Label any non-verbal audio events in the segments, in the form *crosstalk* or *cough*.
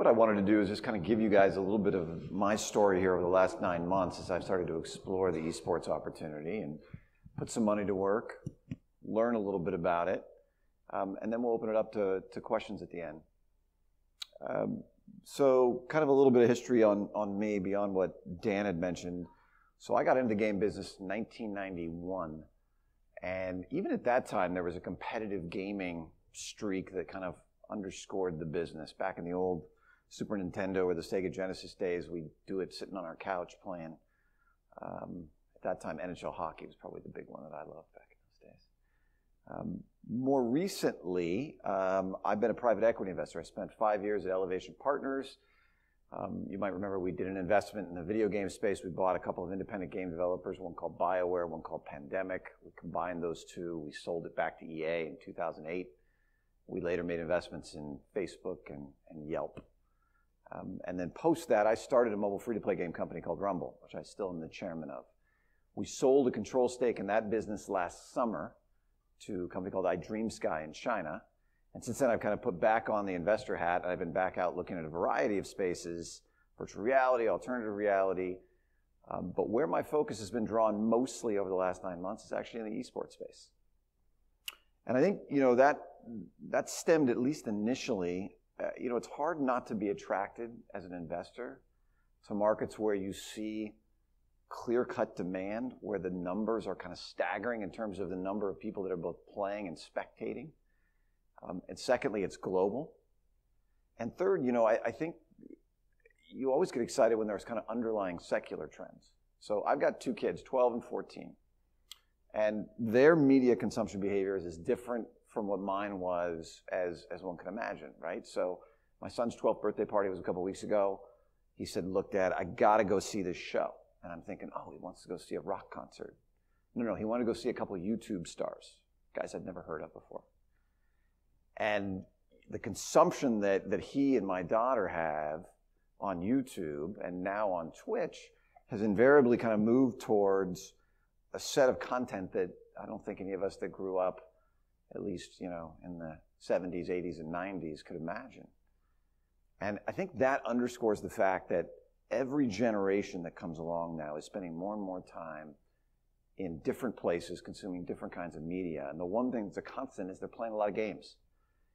what I wanted to do is just kind of give you guys a little bit of my story here over the last nine months as I've started to explore the esports opportunity and put some money to work, learn a little bit about it, um, and then we'll open it up to, to questions at the end. Um, so, kind of a little bit of history on, on me beyond what Dan had mentioned. So, I got into the game business in 1991. And even at that time, there was a competitive gaming streak that kind of underscored the business. Back in the old Super Nintendo or the Sega Genesis days, we'd do it sitting on our couch playing. Um, at that time, NHL hockey was probably the big one that I loved back in those days. Um, more recently, um, I've been a private equity investor. I spent five years at Elevation Partners. Um, you might remember we did an investment in the video game space. We bought a couple of independent game developers, one called BioWare, one called Pandemic. We combined those two. We sold it back to EA in 2008. We later made investments in Facebook and, and Yelp. Um, and then post that, I started a mobile free-to-play game company called Rumble, which I still am the chairman of. We sold a control stake in that business last summer to a company called iDreamSky in China. And since then, I've kind of put back on the investor hat. I've been back out looking at a variety of spaces, virtual reality, alternative reality. Um, but where my focus has been drawn mostly over the last nine months is actually in the esports space. And I think, you know, that, that stemmed at least initially, you know, it's hard not to be attracted as an investor to markets where you see clear cut demand where the numbers are kind of staggering in terms of the number of people that are both playing and spectating. Um, and secondly, it's global. And third, you know, I, think you always get excited when there's kind of underlying secular trends. So I've got two kids, 12 and 14. And their media consumption behavior is different from what mine was as, as one can imagine, right? So my son's 12th birthday party was a couple weeks ago. He said, look, Dad, I got to go see this show. And I'm thinking, oh, he wants to go see a rock concert. No, no, he wanted to go see a couple YouTube stars, guys I'd never heard of before. And the consumption that, that he and my daughter have on YouTube and now on Twitch has invariably kind of moved towards a set of content that I don't think any of us that grew up, at least, you know, in the 70s, 80s, and 90s could imagine. And I think that underscores the fact that every generation that comes along now is spending more and more time in different places consuming different kinds of media. And the one thing that's a constant is they're playing a lot of games.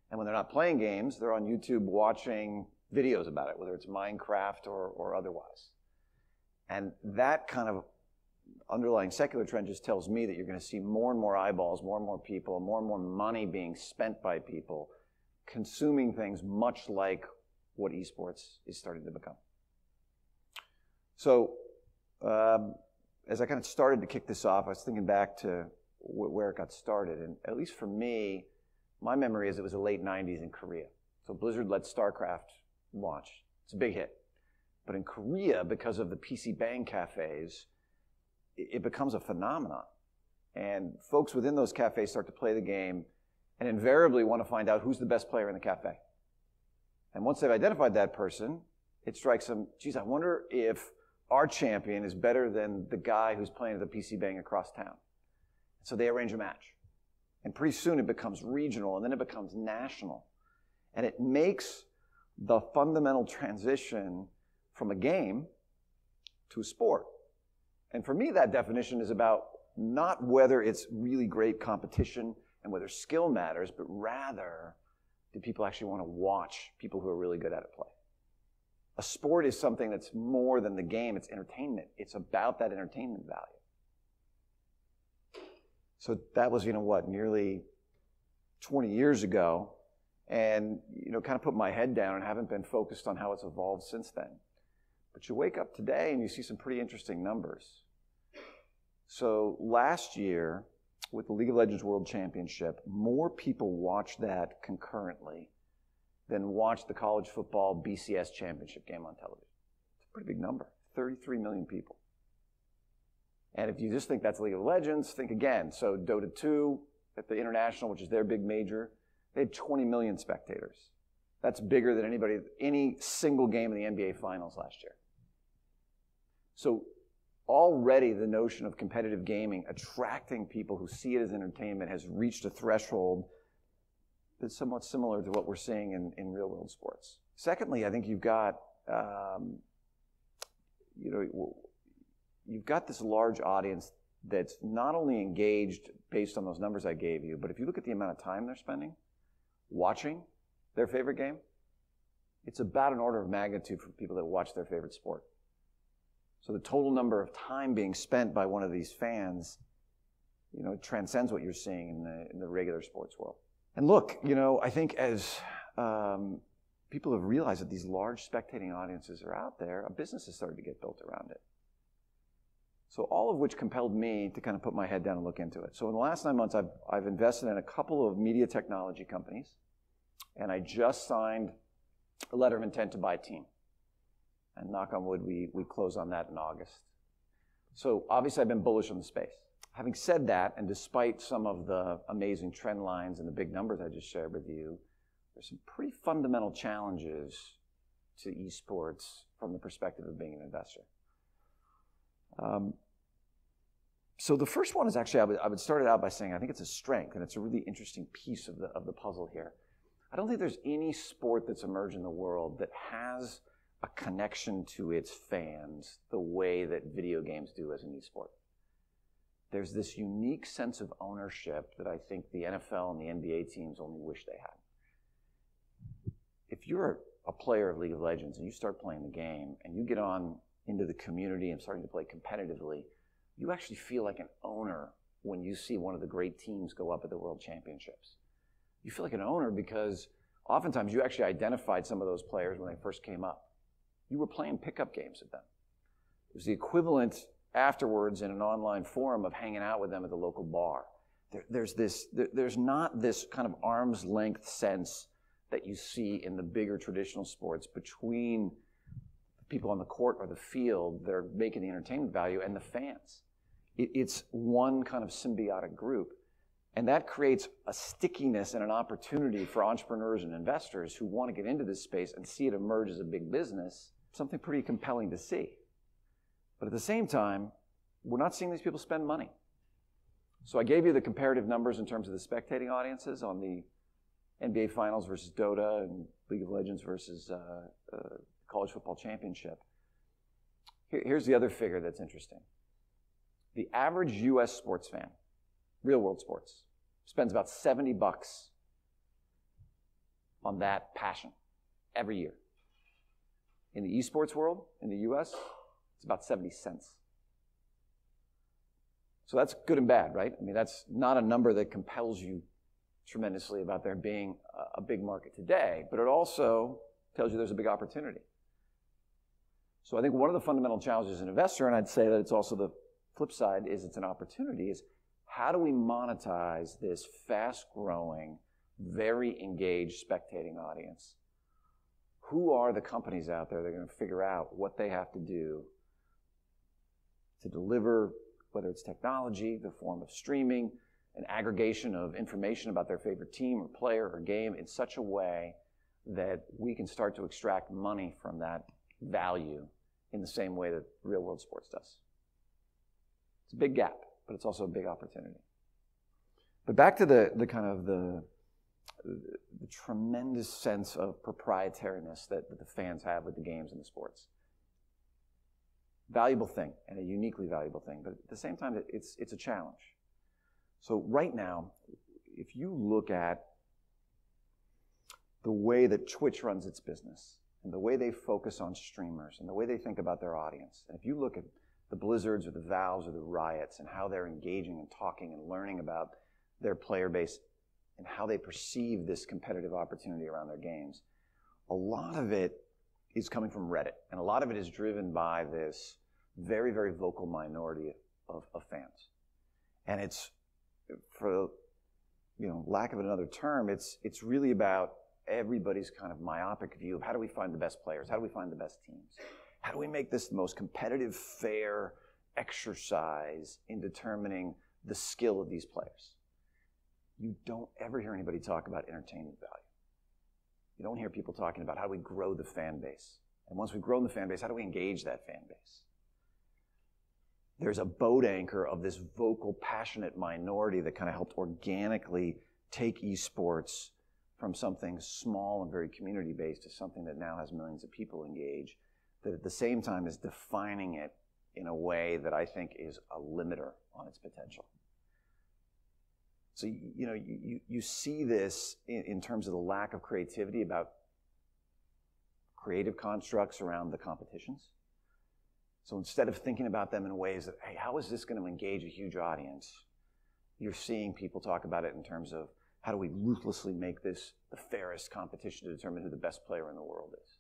And when they're not playing games, they're on YouTube watching videos about it, whether it's Minecraft or, or otherwise. And that kind of underlying secular trend just tells me that you're going to see more and more eyeballs, more and more people, more and more money being spent by people consuming things much like what esports is starting to become. So, um, as I kind of started to kick this off, I was thinking back to wh- where it got started. And at least for me, my memory is it was the late 90s in Korea. So Blizzard let StarCraft launch. It's a big hit. But in Korea, because of the PC Bang cafes, it, becomes a phenomenon. And folks within those cafes start to play the game and invariably want to find out who's the best player in the cafe. And once they've identified that person, it strikes them, geez, I wonder if our champion is better than the guy who's playing at the PC Bang across town. So they arrange a match. And pretty soon it becomes regional and then it becomes national. And it makes the fundamental transition from a game to a sport. And for me, that definition is about not whether it's really great competition and whether skill matters, but rather, do people actually want to watch people who are really good at it play? A sport is something that's more than the game, it's entertainment. It's about that entertainment value. So that was, you know, what, nearly 20 years ago. And, you know, kind of put my head down and haven't been focused on how it's evolved since then. But you wake up today and you see some pretty interesting numbers. So last year, with the League of Legends World Championship, more people watched that concurrently than watched the college football BCS championship game on television. It's a pretty big number 33 million people. And if you just think that's League of Legends, think again. So Dota 2 at the International, which is their big major, they had 20 million spectators. That's bigger than anybody, any single game in the NBA Finals last year. So already the notion of competitive gaming attracting people who see it as entertainment has reached a threshold that's somewhat similar to what we're seeing in, in real world sports. Secondly, I think you've got, um, you know, you've got this large audience that's not only engaged based on those numbers I gave you, but if you look at the amount of time they're spending watching their favorite game, it's about an order of magnitude for people that watch their favorite sport. So the total number of time being spent by one of these fans, you know, transcends what you're seeing in the, in the regular sports world. And look, you know, I think as um, people have realized that these large spectating audiences are out there, a business has started to get built around it. So all of which compelled me to kind of put my head down and look into it. So in the last nine months, I've, I've invested in a couple of media technology companies, and I just signed a letter of intent to buy a Team. And knock on wood, we, we close on that in August. So obviously, I've been bullish on the space. Having said that, and despite some of the amazing trend lines and the big numbers I just shared with you, there's some pretty fundamental challenges to esports from the perspective of being an investor. Um, so the first one is actually, I would, I would start it out by saying I think it's a strength, and it's a really interesting piece of the, of the puzzle here. I don't think there's any sport that's emerged in the world that has a connection to its fans the way that video games do as an esport. There's this unique sense of ownership that I think the NFL and the NBA teams only wish they had. If you're a player of League of Legends and you start playing the game and you get on into the community and starting to play competitively, you actually feel like an owner when you see one of the great teams go up at the World Championships. You feel like an owner because oftentimes you actually identified some of those players when they first came up. You were playing pickup games with them. It was the equivalent afterwards in an online forum of hanging out with them at the local bar. There, there's this, there, there's not this kind of arm's length sense that you see in the bigger traditional sports between people on the court or the field that are making the entertainment value and the fans. It, it's one kind of symbiotic group. And that creates a stickiness and an opportunity for entrepreneurs and investors who want to get into this space and see it emerge as a big business, something pretty compelling to see. But at the same time, we're not seeing these people spend money. So I gave you the comparative numbers in terms of the spectating audiences on the NBA Finals versus Dota and League of Legends versus uh, uh, college football championship. Here, here's the other figure that's interesting. The average U.S. sports fan, real world sports, spends about 70 bucks on that passion every year. In the esports world, in the US, it's about 70 cents. So that's good and bad, right? I mean, that's not a number that compels you tremendously about there being a big market today, but it also tells you there's a big opportunity. So I think one of the fundamental challenges as an investor, and I'd say that it's also the flip side, is it's an opportunity, is how do we monetize this fast growing, very engaged spectating audience? Who are the companies out there that are going to figure out what they have to do to deliver, whether it's technology, the form of streaming, an aggregation of information about their favorite team or player or game in such a way that we can start to extract money from that value in the same way that real world sports does. It's a big gap, but it's also a big opportunity. But back to the, the kind of the, the tremendous sense of proprietariness that, that the fans have with the games and the sports. Valuable thing and a uniquely valuable thing, but at the same time, it's, it's a challenge. So, right now, if you look at the way that Twitch runs its business, and the way they focus on streamers and the way they think about their audience. And if you look at the Blizzards or the Valves or the Riots and how they're engaging and talking and learning about their player base and how they perceive this competitive opportunity around their games, a lot of it is coming from Reddit. And a lot of it is driven by this very, very vocal minority of, of fans. And it's, for you know, lack of another term, it's, it's really about everybody's kind of myopic view of how do we find the best players? How do we find the best teams? How do we make this the most competitive, fair exercise in determining the skill of these players? You don't ever hear anybody talk about entertainment value. You don't hear people talking about how do we grow the fan base. And once we've grown the fan base, how do we engage that fan base? There's a boat anchor of this vocal, passionate minority that kind of helped organically take esports from something small and very community based to something that now has millions of people engaged, that at the same time is defining it in a way that I think is a limiter on its potential. So, you know, you, you see this in, in terms of the lack of creativity about creative constructs around the competitions. So instead of thinking about them in ways that, hey, how is this going to engage a huge audience? You're seeing people talk about it in terms of how do we ruthlessly make this the fairest competition to determine who the best player in the world is?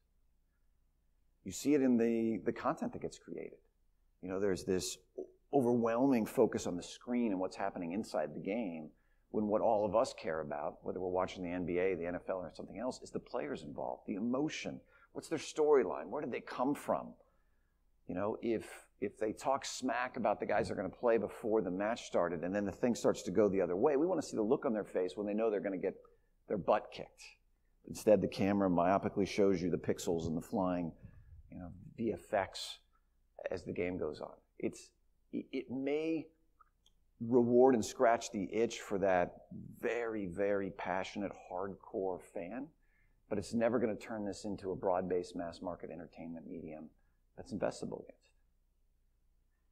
You see it in the, the content that gets created. You know, there's this overwhelming focus on the screen and what's happening inside the game when what all of us care about, whether we're watching the NBA, the NFL, or something else, is the players involved, the emotion. What's their storyline? Where did they come from? You know, if if they talk smack about the guys they're going to play before the match started, and then the thing starts to go the other way, we want to see the look on their face when they know they're going to get their butt kicked. Instead, the camera myopically shows you the pixels and the flying, you know, VFX as the game goes on. It's it may reward and scratch the itch for that very, very passionate, hardcore fan, but it's never going to turn this into a broad based mass market entertainment medium that's investable against.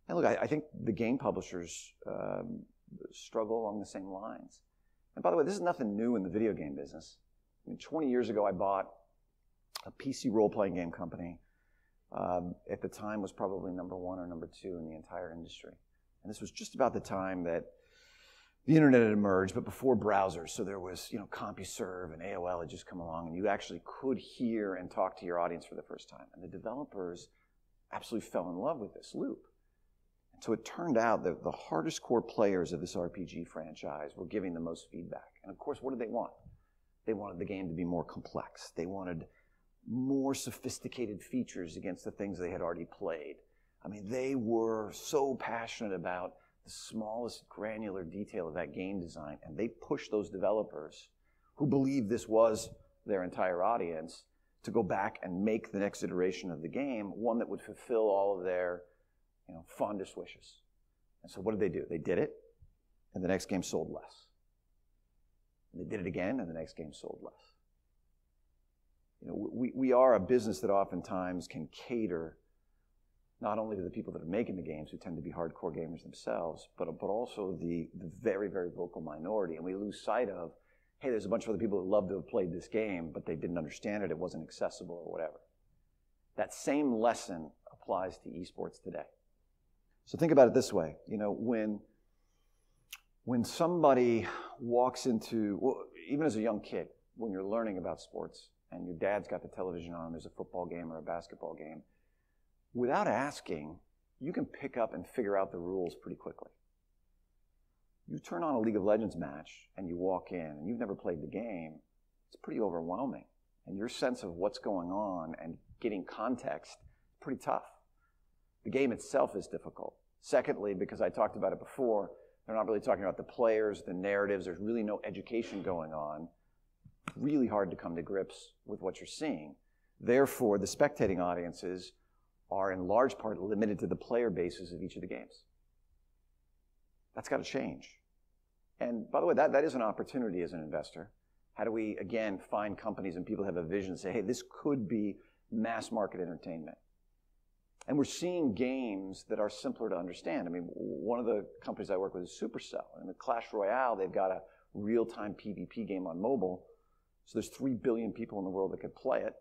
And look, I, I think the game publishers um, struggle along the same lines. And by the way, this is nothing new in the video game business. I mean, 20 years ago, I bought a PC role playing game company. Um, at the time, was probably number one or number two in the entire industry. And this was just about the time that the internet had emerged, but before browsers. So there was, you know, CompuServe and AOL had just come along, and you actually could hear and talk to your audience for the first time. And the developers absolutely fell in love with this loop. And so it turned out that the hardest core players of this RPG franchise were giving the most feedback. And of course, what did they want? They wanted the game to be more complex. They wanted more sophisticated features against the things they had already played. I mean, they were so passionate about the smallest granular detail of that game design, and they pushed those developers who believed this was their entire audience to go back and make the next iteration of the game one that would fulfill all of their you know, fondest wishes. And so what did they do? They did it, and the next game sold less. And they did it again, and the next game sold less. You know, we, we are a business that oftentimes can cater not only to the people that are making the games, who tend to be hardcore gamers themselves, but, but also the, the very, very vocal minority. And we lose sight of, hey, there's a bunch of other people that love to have played this game, but they didn't understand it, it wasn't accessible or whatever. That same lesson applies to esports today. So think about it this way. You know, when, when somebody walks into, well, even as a young kid, when you're learning about sports and your dad's got the television on, there's a football game or a basketball game, without asking, you can pick up and figure out the rules pretty quickly. You turn on a League of Legends match and you walk in and you've never played the game, it's pretty overwhelming. And your sense of what's going on and getting context is pretty tough. The game itself is difficult. Secondly, because I talked about it before, they're not really talking about the players, the narratives, there's really no education going on. Really hard to come to grips with what you're seeing. Therefore, the spectating audiences are in large part limited to the player bases of each of the games. That's got to change. And by the way, that, that is an opportunity as an investor. How do we, again, find companies and people have a vision and say, hey, this could be mass market entertainment? And we're seeing games that are simpler to understand. I mean, one of the companies I work with is Supercell. And with Clash Royale, they've got a real time PvP game on mobile. So there's 3 billion people in the world that could play it.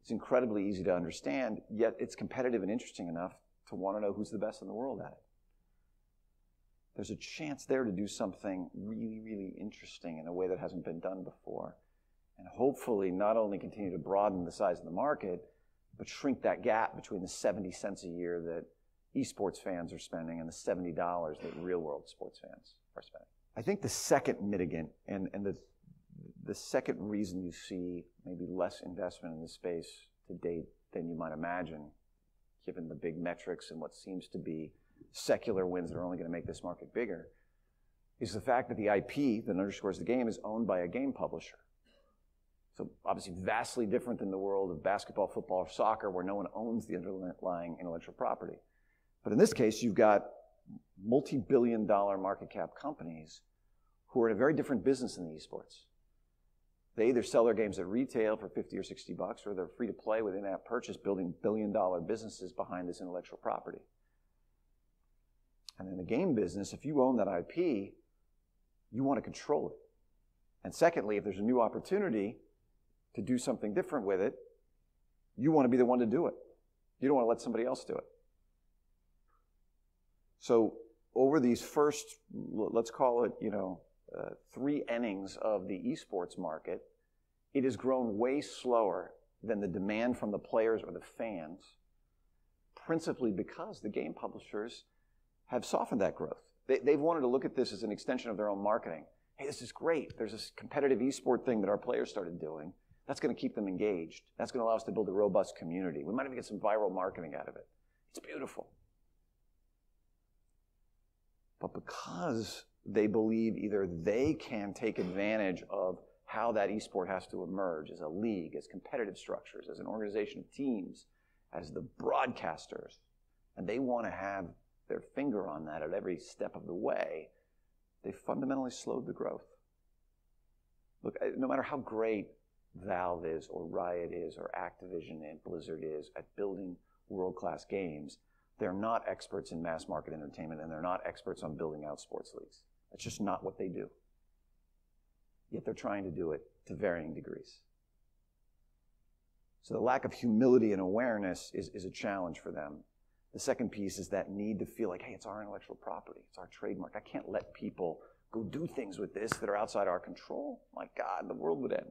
It's incredibly easy to understand, yet it's competitive and interesting enough to want to know who's the best in the world at it. There's a chance there to do something really, really interesting in a way that hasn't been done before. And hopefully, not only continue to broaden the size of the market, but shrink that gap between the 70 cents a year that esports fans are spending and the $70 that real world sports fans are spending. I think the second mitigant and, and the the second reason you see maybe less investment in the space to date than you might imagine, given the big metrics and what seems to be secular wins that are only going to make this market bigger, is the fact that the IP that underscores the game is owned by a game publisher. So obviously vastly different than the world of basketball, football, or soccer where no one owns the underlying intellectual property. But in this case, you've got multi-billion dollar market cap companies who are in a very different business than the esports. They either sell their games at retail for 50 or 60 bucks, or they're free to play with in-app purchase, building billion-dollar businesses behind this intellectual property. And in the game business, if you own that IP, you want to control it. And secondly, if there's a new opportunity to do something different with it, you want to be the one to do it. You don't want to let somebody else do it. So over these first, let's call it, you know, uh, three innings of the esports market, it has grown way slower than the demand from the players or the fans, principally because the game publishers have softened that growth. They, they've wanted to look at this as an extension of their own marketing. Hey, this is great. There's this competitive esport thing that our players started doing. That's going to keep them engaged. That's going to allow us to build a robust community. We might even get some viral marketing out of it. It's beautiful. But because they believe either they can take advantage of how that esport has to emerge as a league, as competitive structures, as an organization of teams, as the broadcasters, and they want to have their finger on that at every step of the way, they fundamentally slowed the growth. Look, no matter how great Valve is, or Riot is, or Activision and Blizzard is at building world class games, they're not experts in mass market entertainment and they're not experts on building out sports leagues. That's just not what they do. Yet they're trying to do it to varying degrees. So the lack of humility and awareness is, is a challenge for them. The second piece is that need to feel like, hey, it's our intellectual property, it's our trademark. I can't let people go do things with this that are outside our control. My God, the world would end.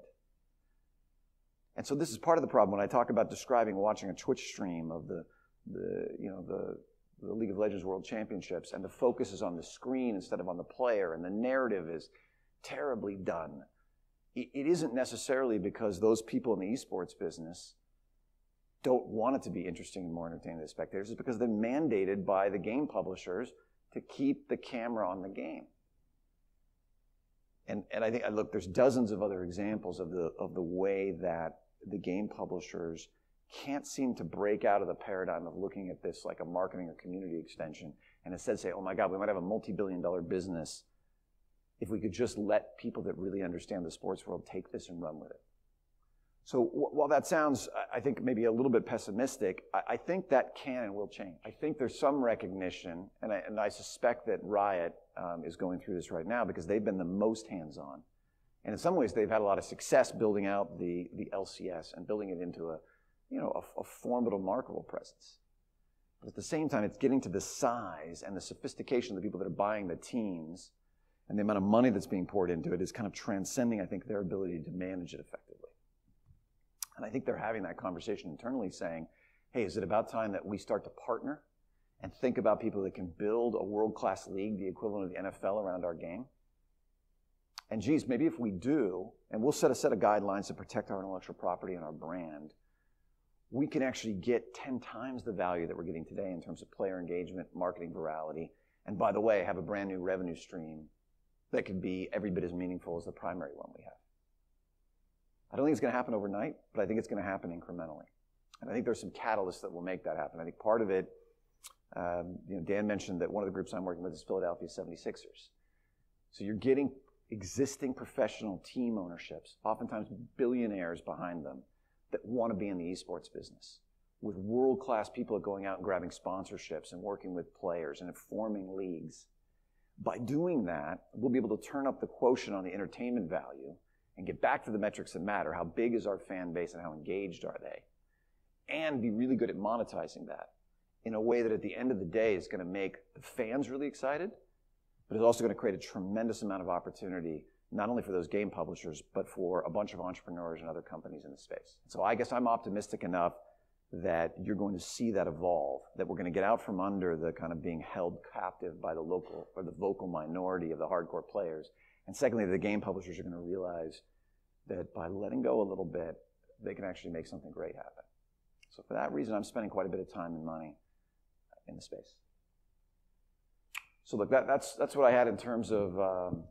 And so this is part of the problem when I talk about describing watching a Twitch stream of the, the you know, the, the League of Legends World Championships, and the focus is on the screen instead of on the player, and the narrative is terribly done. It, it isn't necessarily because those people in the esports business don't want it to be interesting and more entertaining to the spectators. It's because they're mandated by the game publishers to keep the camera on the game. And, and I think, look, there's dozens of other examples of the, of the way that the game publishers can't seem to break out of the paradigm of looking at this like a marketing or community extension and instead say, oh my God, we might have a multi billion dollar business if we could just let people that really understand the sports world take this and run with it. So while that sounds, I think, maybe a little bit pessimistic, I, think that can and will change. I think there's some recognition, and I, and I suspect that Riot um, is going through this right now because they've been the most hands on. And in some ways, they've had a lot of success building out the, the LCS and building it into a, you know, a, a formidable, marketable presence. But at the same time, it's getting to the size and the sophistication of the people that are buying the teams and the amount of money that's being poured into it is kind of transcending, I think, their ability to manage it effectively. And I think they're having that conversation internally saying, hey, is it about time that we start to partner and think about people that can build a world class league, the equivalent of the NFL, around our game? And geez, maybe if we do, and we'll set a set of guidelines to protect our intellectual property and our brand, we can actually get 10 times the value that we're getting today in terms of player engagement, marketing virality, and by the way, have a brand new revenue stream that could be every bit as meaningful as the primary one we have. I don't think it's going to happen overnight, but I think it's going to happen incrementally. And I think there's some catalysts that will make that happen. I think part of it, um, you know, Dan mentioned that one of the groups I'm working with is Philadelphia 76ers. So you're getting existing professional team ownerships, oftentimes billionaires behind them, that want to be in the esports business with world class people going out and grabbing sponsorships and working with players and forming leagues. By doing that, we'll be able to turn up the quotient on the entertainment value and get back to the metrics that matter. How big is our fan base and how engaged are they? And be really good at monetizing that in a way that at the end of the day is going to make the fans really excited, but it's also going to create a tremendous amount of opportunity not only for those game publishers, but for a bunch of entrepreneurs and other companies in the space. So I guess I'm optimistic enough that you're going to see that evolve, that we're going to get out from under the kind of being held captive by the local or the vocal minority of the hardcore players. And secondly, the game publishers are going to realize that by letting go a little bit, they can actually make something great happen. So for that reason, I'm spending quite a bit of time and money in the space. So look, that, that's, that's what I had in terms of um,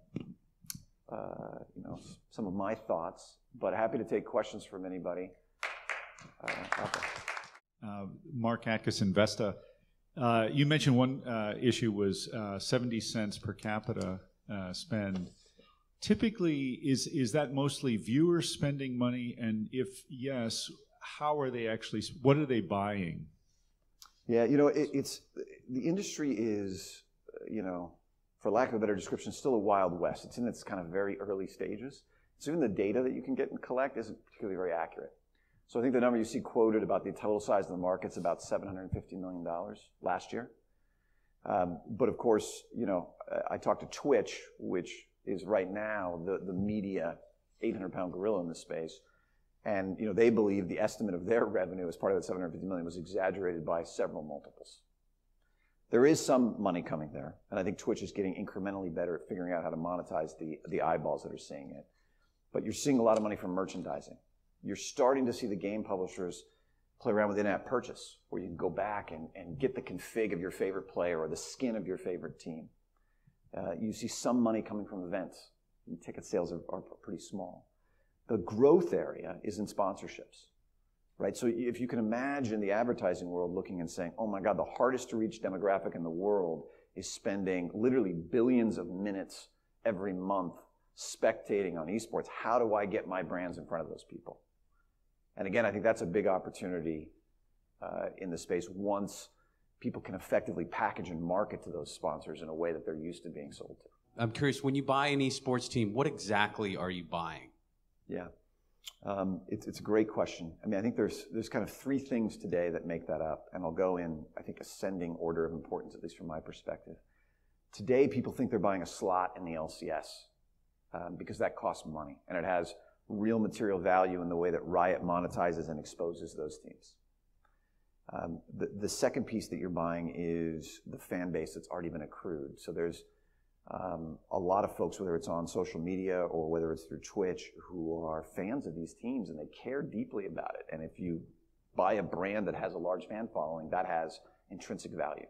uh, you know, some of my thoughts, but happy to take questions from anybody. Uh, uh, Mark Atkinson, Vesta. Uh, you mentioned one uh, issue was uh, 70 cents per capita spend. typically, is is that mostly viewers spending money? And if yes, how are they actually? What are they buying? Yeah, you know, it, it's the industry is, you know, for lack of a better description, still a wild west. It's in its kind of very early stages. So even the data that you can get and collect isn't particularly very accurate. So I think the number you see quoted about the total size of the market is about $750 million last year. Um, but of course, you know, I talked to Twitch, which is right now the, the media 800 pound gorilla in this space. And, you know, they believe the estimate of their *laughs* revenue as part of that 750 million was exaggerated by several multiples. There is some money coming there, and I think Twitch is getting incrementally better at figuring out how to monetize the, the eyeballs that are seeing it. But you're seeing a lot of money from merchandising. You're starting to see the game publishers play around with in-app purchase, where you can go back and, and get the config of your favorite player or the skin of your favorite team. Uh, you see some money coming from events. And ticket sales are, are pretty small. The growth area is in sponsorships, right? So if you can imagine the advertising world looking and saying, oh my God, the hardest to reach demographic in the world is spending literally billions of minutes every month spectating on esports. How do I get my brands in front of those people? And again, I think that's a big opportunity uh, in the space once people can effectively package and market to those sponsors in a way that they're used to being sold to. I'm curious, when you buy an esports team, what exactly are you buying? Yeah, um, it's, it's a great question. I mean, I think there's, there's kind of three things today that make that up, and I'll go in, I think, ascending order of importance, at least from my perspective. Today, people think they're buying a slot in the LCS um, because that costs money, and it has real material value in the way that Riot monetizes and exposes those teams. Um, the, the second piece that you're buying is the fan base that's already been accrued. So there's um, a lot of folks, whether it's on social media or whether it's through Twitch, who are fans of these teams and they care deeply about it. And if you buy a brand that has a large fan following, that has intrinsic value.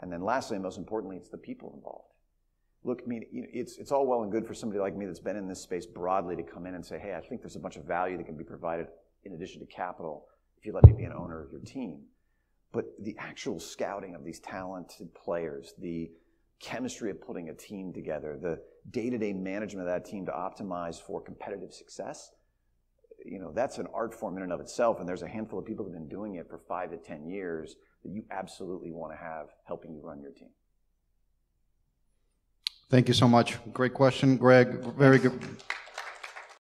And then lastly, and most importantly, it's the people involved. Look, I mean, it's, it's all well and good for somebody like me that's been in this space broadly to come in and say, hey, I think there's a bunch of value that can be provided in addition to capital if you let me be an owner of your team. But the actual scouting of these talented players, the chemistry of putting a team together, the day-to-day management of that team to optimize for competitive success, you know, that's an art form in and of itself. And there's a handful of people that have been doing it for five to 10 years that you absolutely want to have helping you run your team. Thank you so much. Great question, Greg. Very good.